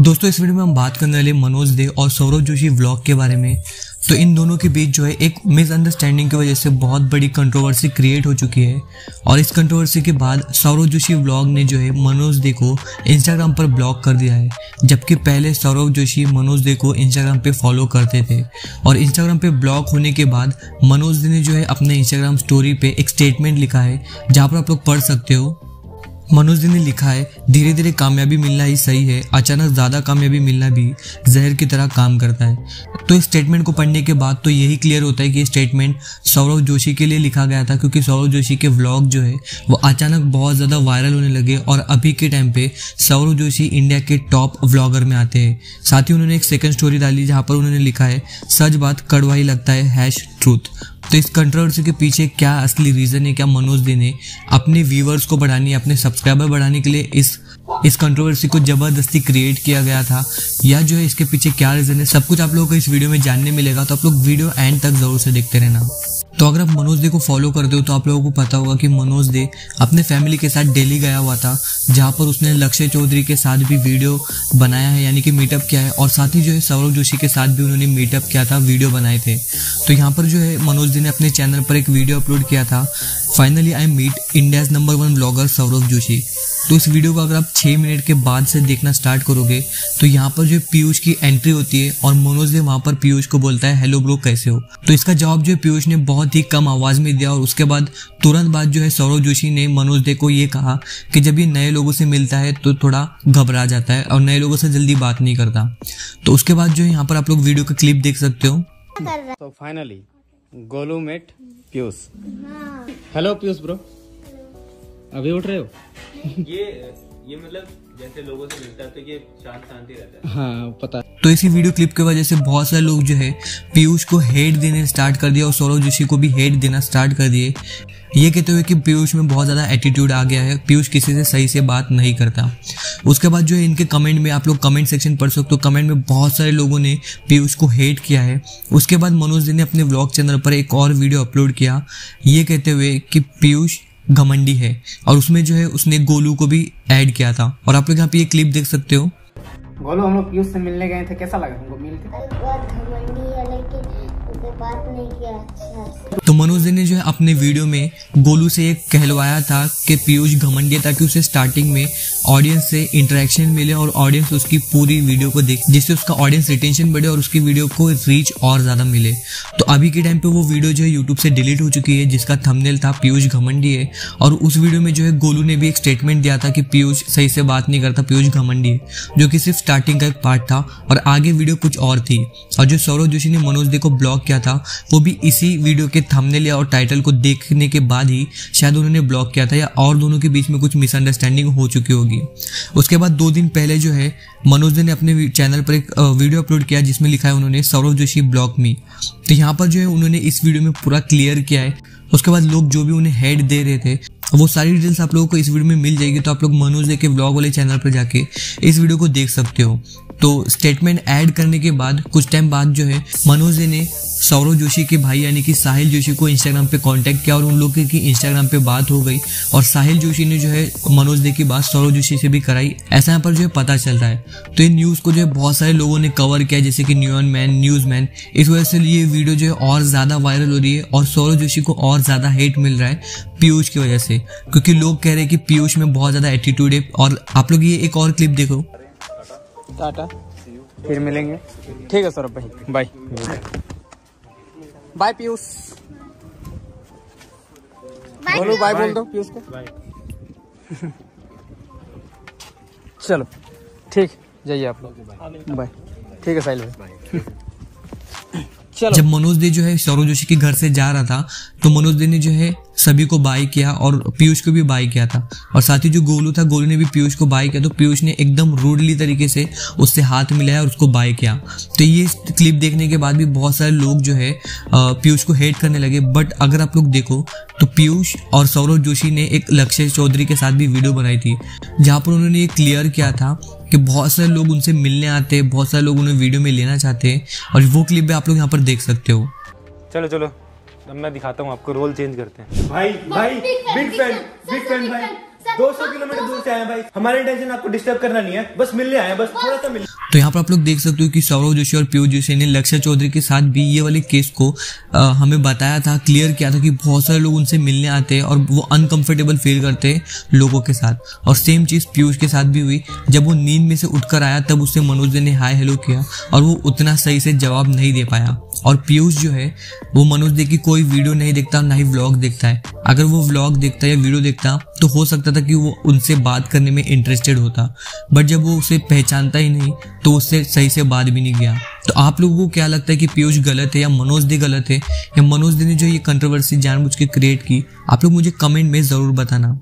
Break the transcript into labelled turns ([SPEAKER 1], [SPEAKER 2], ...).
[SPEAKER 1] दोस्तों, इस वीडियो में हम बात करने वाले मनोज दे और सौरभ जोशी व्लॉग के बारे में। तो इन दोनों के बीच जो है एक मिसअंडरस्टैंडिंग की वजह से बहुत बड़ी कंट्रोवर्सी क्रिएट हो चुकी है। और इस कंट्रोवर्सी के बाद सौरभ जोशी व्लॉग ने जो है मनोज दे को इंस्टाग्राम पर ब्लॉक कर दिया है, जबकि पहले सौरभ जोशी मनोज दे को इंस्टाग्राम पे फॉलो करते थे। और इंस्टाग्राम पे ब्लॉक होने के बाद मनोज दे ने जो है अपने इंस्टाग्राम स्टोरी पे एक स्टेटमेंट लिखा है, जहाँ पर आप लोग पढ़ सकते हो। मनोज जी ने लिखा है, धीरे धीरे कामयाबी मिलना ही सही है, अचानक ज़्यादा कामयाबी मिलना भी जहर की तरह काम करता है। तो इस स्टेटमेंट को पढ़ने के बाद तो यही क्लियर होता है कि ये स्टेटमेंट सौरभ जोशी के लिए लिखा गया था, क्योंकि सौरभ जोशी के व्लॉग जो है, वो अचानक बहुत ज़्यादा वायरल होने लगे और अभी के टाइम पे सौरभ जोशी इंडिया के टॉप व्लॉगर में आते हैं। साथ ही उन्होंने एक सेकेंड स्टोरी डाली, जहाँ पर उन्होंने लिखा है, सच बात कड़वा ही लगता है हैश ट्रूथ तो इस कंट्रोवर्सी के पीछे क्या असली रीज़न है, क्या मनोज दे ने अपने व्यूवर्स को बढ़ाने, अपने सब्सक्राइबर बढ़ाने के लिए इस इस कंट्रोवर्सी को ज़बरदस्ती क्रिएट किया गया था। या जो है इसके पीछे क्या रीज़न है? सब कुछ आप लोगों को इस वीडियो में जानने मिलेगा तो आप लोग वीडियो एंड तक ज़रूर से देखते रहना। तो अगर आप मनोज दे को फॉलो करते हो तो आप लोगों को पता होगा कि मनोज दे अपने फैमिली के साथ डेली गया हुआ था, जहाँ पर उसने लक्ष्य चौधरी के साथ भी वीडियो बनाया है, यानी कि मीटअप किया है, और साथ ही जो है सौरभ जोशी के साथ भी उन्होंने मीटअप किया था वीडियो बनाए थे। तो यहाँ पर जो है मनोज दे ने अपने चैनल पर एक वीडियो अपलोड किया था finally I meet India's number one blogger Saurabh Joshi. तो इस वीडियो को अगर आप छः मिनट के बाद से देखना स्टार्ट करोगे तो यहाँ पर जो पीयूष की एंट्री होती है और मनोज ने वहाँ पर पीयूष को बोलता है हेलो ब्रो कैसे हो? तो इसका जवाब जो है पीयूष ने बहुत ही कम आवाज़ में दिया और उसके बाद तुरंत बाद जो है सौरभ जोशी ने मनोज दे को ये कहा कि जब ये नए लोगों से मिलता है तो थोड़ा घबरा जाता है और नए लोगों से जल्दी बात नहीं करता। तो उसके बाद जो है यहाँ पर आप लोग वीडियो का क्लिप देख सकते हो।
[SPEAKER 2] तो finally Golu met Piyush hello Piyush bro अभी उठ रहे हो?
[SPEAKER 3] ये ये मतलब जैसे लोगों से मिलता है तो ये शांत शांति रहता है।
[SPEAKER 2] हाँ पता
[SPEAKER 1] तो इसी वीडियो क्लिप की वजह से बहुत सारे लोग जो है पीयूष को हेट देने स्टार्ट कर दिया और सौरभ जोशी को भी हेट देना स्टार्ट कर दिए। ये कहते हुए कि पीयूष में बहुत ज़्यादा एटीट्यूड आ गया है पीयूष किसी से सही से बात नहीं करता। उसके बाद जो है इनके कमेंट में आप लोग कमेंट सेक्शन पढ़ सकते हो। कमेंट में बहुत सारे लोगों ने पीयूष को हेट किया है। उसके बाद मनोज जी ने अपने ब्लॉग चैनल पर एक और वीडियो अपलोड किया। ये कहते हुए कि पीयूष घमंडी है। और उसमें जो है उसने गोलू को भी ऐड किया था। और आप लोग यहाँ पे ये क्लिप देख सकते हो।
[SPEAKER 2] गोलू हम लोग पीयूष से मिलने गए थे। कैसा लगा हमको मिल के
[SPEAKER 4] अच्छा
[SPEAKER 1] तो मनोज ने जो है अपने वीडियो में गोलू से एक कहलवाया था कि पीयूष घमंडी है ताकि उसे स्टार्टिंग में ऑडियंस से इंटरेक्शन मिले और ऑडियंस उसकी पूरी वीडियो को देखे, जिससे उसका ऑडियंस रिटेंशन बढ़े और उसकी वीडियो को रीच और ज़्यादा मिले। तो अभी के टाइम पे वो वीडियो जो है यूट्यूब से डिलीट हो चुकी है, जिसका थंबनेल था पीयूष घमंडी है और उस वीडियो में जो है गोलू ने भी एक स्टेटमेंट दिया था कि पीयूष सही से बात नहीं करता, पीयूष घमंडी जो कि सिर्फ़ स्टार्टिंग का एक पार्ट था। और आगे वीडियो कुछ और थी। और जो सौरभ जोशी ने मनोज दे को ब्लॉक किया था, वो भी इसी वीडियो के थंबनेल और टाइटल को देखने के बाद ही शायद उन्होंने ब्लॉक किया था या और दोनों के बीच में कुछ मिसअंडरस्टैंडिंग हो चुकी होगी। उसके बाद दो दिन पहले जो है, मनोज ने अपने चैनल पर एक वीडियो अपलोड किया जिसमें लिखा है उन्होंने, सौरभ जोशी ब्लॉक मी तो यहाँ पर जो है उन्होंने इस वीडियो में पूरा क्लियर किया है। उसके बाद लोग जो भी उन्हें हेड दे रहे थे, वो सारी डिटेल्स आप लोगों को इस वीडियो में मिल जाएगी। तो आप लोग मनोज के ब्लॉग वाले चैनल पर जाके इस वीडियो को देख सकते हो। तो स्टेटमेंट ऐड करने के बाद, कुछ टाइम बाद जो है, मनोज ने सौरभ जोशी के भाई यानी कि साहिल जोशी को इंस्टाग्राम पे कांटेक्ट किया और उन लोगों की इंस्टाग्राम पे बात हो गई। और साहिल जोशी ने जो है मनोज दे की बात सौरभ जोशी से भी कराई। ऐसा यहाँ पर जो है पता चल रहा है। तो ये न्यूज़ को जो है बहुत सारे लोगों ने कवर किया जैसे कि न्यूयन मैन न्यूज़ मैन इस वजह से ये वीडियो जो है और ज़्यादा वायरल हो रही है और सौरभ जोशी को और ज़्यादा हेट मिल रहा है पीयूष की वजह से। क्योंकि लोग कह रहे हैं कि पीयूष में बहुत ज़्यादा एटीट्यूड है। और आप लोग ये एक और क्लिप देखो।
[SPEAKER 2] टाटा। फिर मिलेंगे। ठीक है सौरभ भाई। बाय बाय पीयूष बोलो बाय बोल दो पीयूष को। चलो ठीक जाइए आप लोग। बाय ठीक है साहिल भाई। चलो।
[SPEAKER 1] जब मनोज दे जो है सौरभ जोशी के घर से जा रहा था तो मनोज दे ने जो है, सभी को बाय किया और पीयूष को भी बाय किया था। और साथ ही जो गोलू था, गोलू ने भी पीयूष को बाय किया तो पीयूष ने एकदम रूडली तरीके से उससे हाथ मिलाया और उसको बाय किया। तो ये क्लिप देखने के बाद भी बहुत सारे लोग जो है पीयूष को हेट करने लगे। बट अगर आप लोग देखो तो पीयूष और सौरभ जोशी ने एक लक्ष्य चौधरी के साथ भी वीडियो बनाई थी, जहाँ पर उन्होंने ये क्लियर किया था कि बहुत सारे लोग उनसे मिलने आते हैं बहुत सारे लोग उन्हें वीडियो में लेना चाहते हैं। और वो क्लिप भी आप लोग यहाँ पर देख सकते हो।
[SPEAKER 3] चलो चलो। अब मैं दिखाता हूँ आपको रोल चेंज करते हैं।
[SPEAKER 5] भाई भाई बिग फ़ैन बिग फ़ैन भाई।
[SPEAKER 3] 200 किलोमीटर दूर से आए भाई। हमारा इंटेंशन आपको डिस्टर्ब करना नहीं है। बस मिलने आए बस थोड़ा सा मिलने
[SPEAKER 1] तो यहाँ पर आप लोग देख सकते हो कि सौरव जोशी और पीयूष जोशी ने लक्ष्य चौधरी के साथ भी ये वाले केस को आ, हमें बताया था क्लियर किया था कि बहुत सारे लोग उनसे मिलने आते हैं और वो अनकंफर्टेबल फील करते हैं लोगों के साथ। और सेम चीज़ पीयूष के साथ भी हुई। जब वो नींद में से उठकर आया तब उससे मनोज ने हाय हेलो किया और वो उतना सही से जवाब नहीं दे पाया। और पीयूष जो है, वो मनोज दे की कोई वीडियो नहीं देखता, ना ही व्लॉग देखता है। अगर वो व्लॉग देखता या वीडियो देखता तो हो सकता था कि वो उनसे बात करने में इंटरेस्टेड होता। बट जब वो उसे पहचानता ही नहीं तो उससे सही से बात भी नहीं किया। तो आप लोगों को क्या लगता है कि पीयूष गलत है या मनोज दे गलत है? या मनोज दे ने जो ये कंट्रोवर्सी जानबूझ के क्रिएट की? आप लोग मुझे कमेंट में ज़रूर बताना।